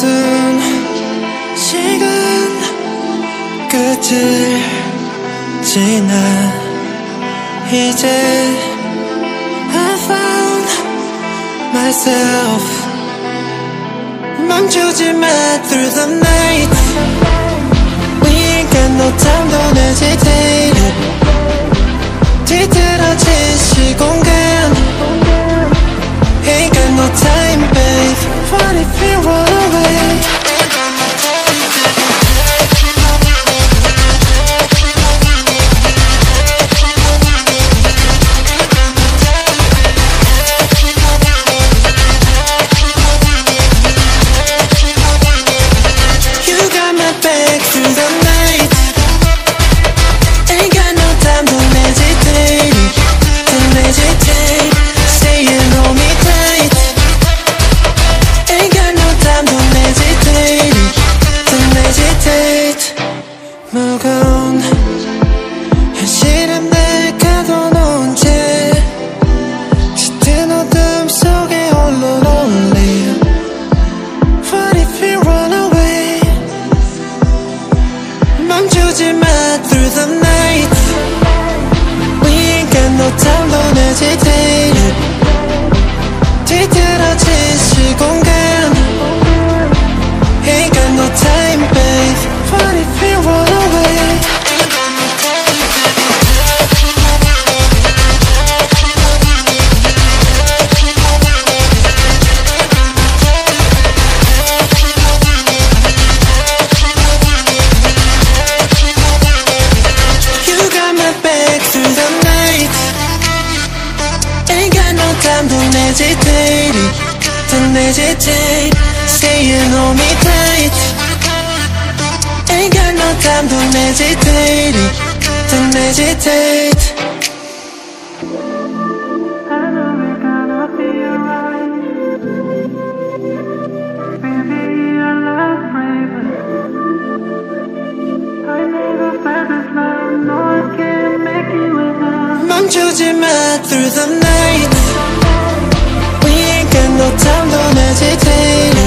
모든 시간 끝을 지나 이제 I found myself 멈추지 마 through the night We ain't got no time don't hesitate 뒤틀어진 시공간 Ain't got no time babe What if we run Don't hesitate Say you know me tight Ain't got no time, don't hesitate Don't hesitate I know we're gonna be alright. Baby, I love braving. I never felt this love. No, I can't make you enough. 멈추지 마 through the night what time don't hesitate